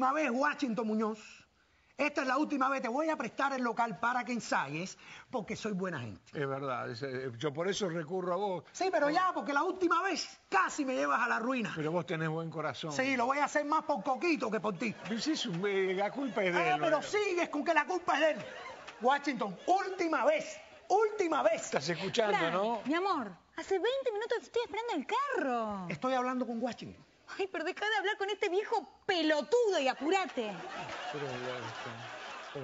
última vez, Washington Muñoz. Esta es la última vez. Te voy a prestar el local para que ensayes, porque soy buena gente. Es verdad, es, eh, yo por eso recurro a vos. Sí, pero ya, porque la última vez casi me llevas a la ruina. Pero vos tenés buen corazón. Sí, lo voy a hacer más por Coquito que por ti. Un- eh, la culpa es de Ah, él. pero sigues con que la culpa es de él. Washington, última vez, última vez. Estás escuchando, Fran, ¿no? Mi amor, hace 20 minutos te estoy esperando el carro. Estoy hablando con Washington. Ay, pero deja de hablar con este viejo pelotudo y apurate.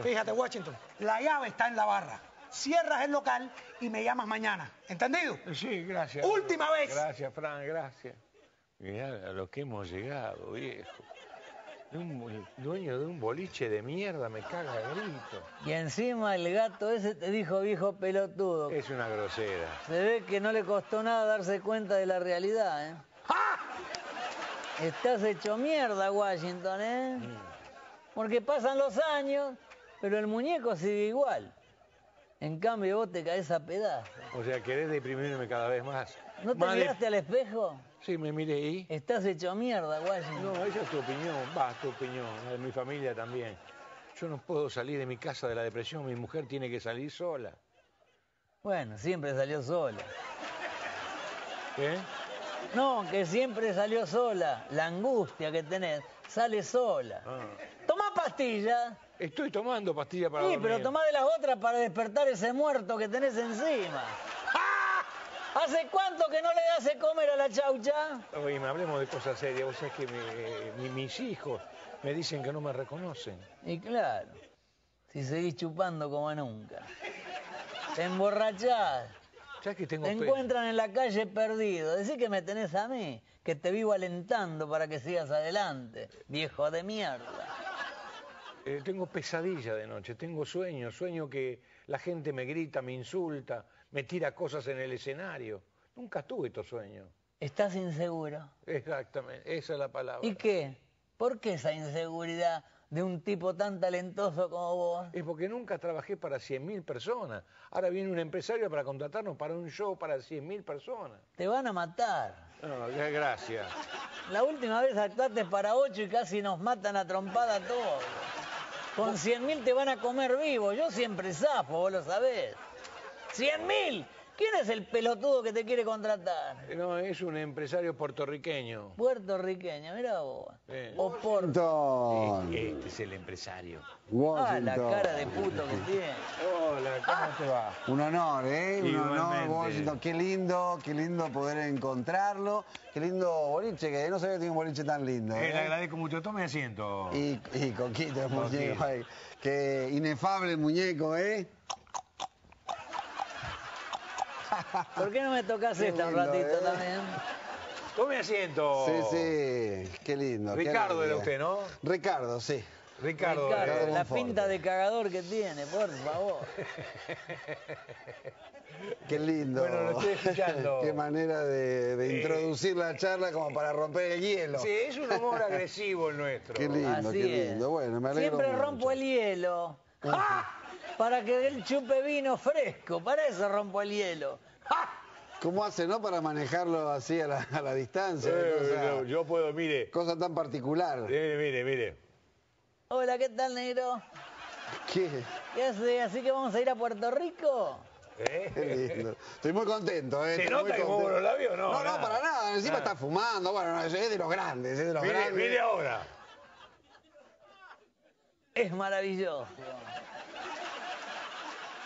Fíjate, Washington, la llave está en la barra. Cierras el local y me llamas mañana. ¿Entendido? Eh, Sí, gracias. Última vez. Gracias, Fran, gracias. Mirá a lo que hemos llegado, viejo. De un dueño de un boliche de mierda me caga grito. Y encima el gato ese te dijo viejo pelotudo. Es una grosera. Se ve que no le costó nada darse cuenta de la realidad, ¿eh? Estás hecho mierda, Washington, ¿eh? Porque pasan los años, pero el muñeco sigue igual. En cambio, vos te caes a pedazos. O sea, querés deprimirme cada vez más. ¿No te miraste al espejo? Sí, me miré y... Estás hecho mierda, Washington. No, esa es tu opinión, va, tu opinión, la de mi familia también. Yo no puedo salir de mi casa de la depresión, mi mujer tiene que salir sola. Bueno, siempre salió sola. ¿Qué? No, que siempre salió sola. La angustia que tenés sale sola. Ah. Toma pastillas. Estoy tomando pastillas para Sí, dormir. pero tomá de las otras para despertar ese muerto que tenés encima. ¡Ah! ¿Hace cuánto que no le das de comer a la chaucha? Oye, me hablemos de cosas serias. Vos sabés que mi- mis hijos me dicen que no me reconocen. Y claro, si seguís chupando como nunca. Te emborrachás, ¿Sabés que tengo te encuentran en la calle perdido. Decí que me tenés a mí, que te vivo alentando para que sigas adelante, viejo de mierda. eh, tengo pesadilla de noche, tengo sueños, sueño que la gente me grita, me insulta, me tira cosas en el escenario. Nunca tuve estos sueños. ¿Estás inseguro? Exactamente, esa es la palabra. ¿Y qué? ¿Por qué esa inseguridad de un tipo tan talentoso como vos? Es porque nunca trabajé para 100.000 personas. Ahora viene un empresario para contratarnos para un show para 100.000 personas. Te van a matar. No, gracias. La última vez actuaste para ocho y casi nos matan a trompada todos. Con cien mil te van a comer vivo. Yo siempre zafo, vos lo sabés. ¡Cien mil! ¿Quién es el pelotudo que te quiere contratar? No, es un empresario puertorriqueño. Puertorriqueño, mira vos. Washington. Este es el empresario. Ah, Washington. la cara de puto que tiene. Hola, ¿cómo te va? Un honor, ¿eh? Un honor. Washington. Qué lindo, qué lindo poder encontrarlo. Qué lindo boliche, que no sabía que tenía un boliche tan lindo. Eh, le ¿eh? agradezco mucho. Tome asiento. Y, y Coquito, el muñeco. Qué inefable muñeco, ¿eh? ¿Por qué no me tocas Qué esta un ratito ¿eh? también? Tome asiento. Sí, sí. Qué lindo. qué Ricardo era alegría. usted, ¿no? Ricardo, sí. Ricardo. Ricardo, eh, la pinta de cagador que tiene, por favor. Qué lindo. Bueno, lo estoy escuchando. Qué manera de, de Eh. introducir la charla como para romper el hielo. Sí, es un humor agresivo el nuestro. Qué lindo, Así qué es. lindo. Bueno, me alegro Siempre mucho. rompo el hielo. Para que él chupe vino fresco. Para eso rompo el hielo. ¿Cómo hace, no? Para manejarlo así a la, a la distancia. Eh, cosa, yo, yo puedo, mire. cosa tan particular. Mire, mire, mire. Hola, ¿qué tal, negro? Qué, ¿Qué hace? ¿Así que vamos a ir a Puerto Rico? ¿Eh? qué lindo. Estoy muy contento, ¿eh? ¿Se Estoy nota muy que muevo los labios? No, No, no, nada. para nada. Encima Nada. está fumando. Bueno, es de los grandes, es de los Mire, grandes. mire ahora. Es maravilloso.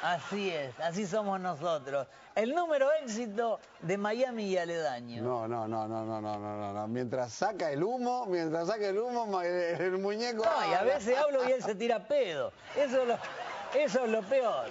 Así es, así somos nosotros. El número éxito de Miami y aledaño. No, no, no, no, no, no, no, no. Mientras saca el humo, mientras saca el humo, el, muñeco. No, y a veces hablo y él se tira pedo. Eso es lo, es lo peor.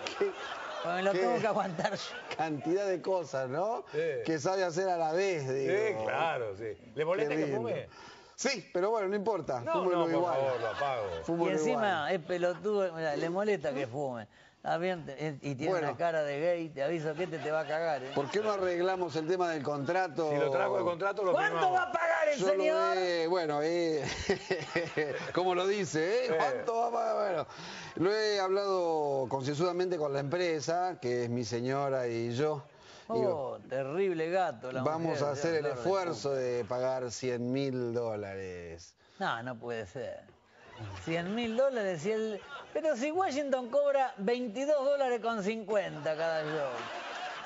Me lo tengo que aguantar yo. Cantidad de cosas, ¿no? Que sabe hacer a la vez. Sí, claro, sí. ¿Le molesta que fume? Sí, pero bueno, no importa. No, no, por favor, lo apago. Y encima es pelotudo, le molesta que fume. Está bien, te- y tiene Bueno. una cara de gay, te aviso que este te va a cagar. ¿eh? ¿Por qué no arreglamos el tema del contrato? Si lo trajo el contrato, lo ¿Cuánto firmamos. va a pagar el Yo lo señor? he- bueno, eh, como lo dice, ¿eh? Eh. ¿Cuánto va a pagar? Bueno, lo he hablado concienzudamente con la empresa, que es mi señora y yo. Digo, Oh, terrible gato la vamos mujer, a hacer el flor de esfuerzo de pagar 100 mil dólares. No, no puede ser. 100 mil dólares y el... Pero si Washington cobra 22 dólares con 50 cada show.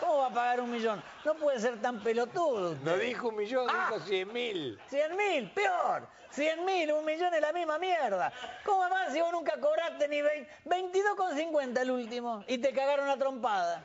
¿Cómo va a pagar un millón? No puede ser tan pelotudo usted. No dijo un millón, Ah. dijo cien mil. 100 mil, peor. 100 mil, un millón es la misma mierda. ¿Cómo más si vos nunca cobraste ni 20, 22,50 el último y te cagaron la trompada?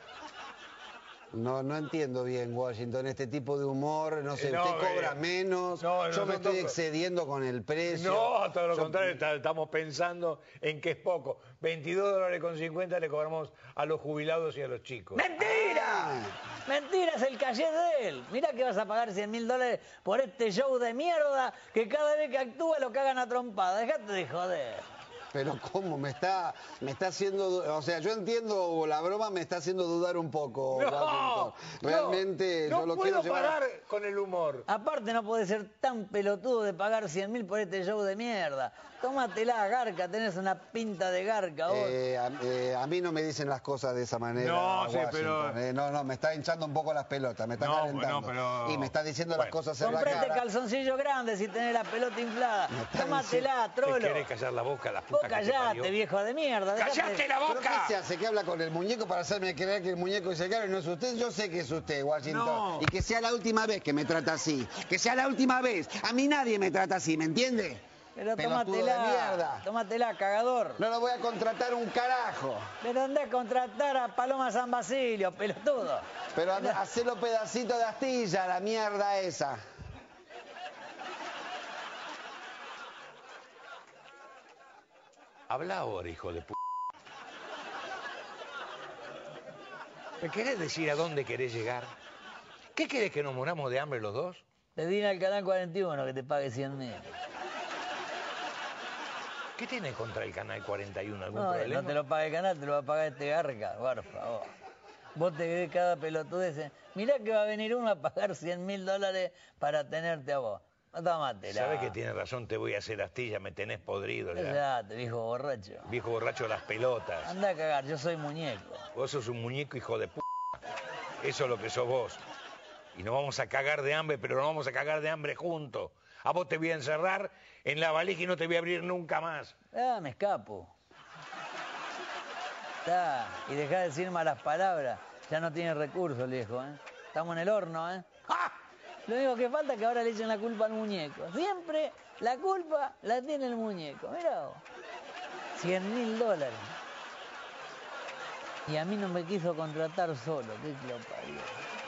No, no entiendo bien, Washington, este tipo de humor. No sé, no, usted cobra eh, menos. no, yo me estoy excediendo con el precio. No, todo lo Yo- contrario, está- estamos pensando en que es poco. 22 dólares con 50 le cobramos a los jubilados y a los chicos. ¡Mentira! Mentira, es el calle de él. Mira que vas a pagar 100 mil dólares por este show de mierda que cada vez que actúa lo cagan a trompada. Dejate de joder. Pero cómo me está, me está haciendo, o sea, yo entiendo la broma, me está haciendo dudar un poco. Washington. Realmente no, yo lo no quiero puedo llevar. parar con el humor. Aparte no puede ser tan pelotudo de pagar 100 mil por este show de mierda. Tómatela, garca, tenés una pinta de garca vos. Eh, a, eh, a mí no me dicen las cosas de esa manera. No, sí, Washington, pero- eh, no, no, me está hinchando un poco las pelotas, me está No, calentando. no, pero- Y me está diciendo las cosas en la Comprate cara. calzoncillos grandes y tenés la pelota inflada. Tómatela, ¿Te trolo. querés callar la boca, la Vos puta te callate, viejo de mierda. ¡Cállate la ¿Pero boca! qué se hace? ¿Que habla con el muñeco para hacerme creer que el muñeco es el caro y no es usted? Yo sé que es usted, Washington. No. Y que sea la última vez que me trata así. Que sea la última vez. A mí nadie me trata así, ¿me entiende? Pero Pelotudo de tómatela. mierda. Tómatela, cagador. No lo voy a contratar un carajo. Pero andá a contratar a Paloma San Basilio, pelotudo. Pero anda- hacelo pedacito de astilla, la mierda esa. Habla ahora, hijo de p. ¿Me querés decir a dónde querés llegar? ¿Qué querés que nos moramos de hambre los dos? Pedí al canal 41 que te pague 100 mil. ¿Qué tenés contra el canal 41? ¿Algún No, problema? no te lo paga el canal, te lo va a pagar este garca, por favor. Vos te ves cada pelotudez. Mirá que va a venir uno a pagar 100 mil dólares para tenerte a vos. Tómatela. Sabés que tienes razón, te voy a hacer astilla, me tenés podrido ya. Cállate, viejo borracho. Viejo borracho de las pelotas. Anda a cagar, yo soy muñeco. Vos sos un muñeco hijo de p. Eso es lo que sos vos. Y nos vamos a cagar de hambre, pero nos vamos a cagar de hambre juntos. A vos te voy a encerrar en la valija y no te voy a abrir nunca más. Ah, me escapo. Está, y dejá de decir malas palabras. Ya no tiene recursos, viejo, ¿eh? Estamos en el horno, ¿eh? Lo único que falta es que ahora le echen la culpa al muñeco. Siempre la culpa la tiene el muñeco. Mirá vos. 100 mil dólares. Y a mí no me quiso contratar solo. ¿Qué lo parió?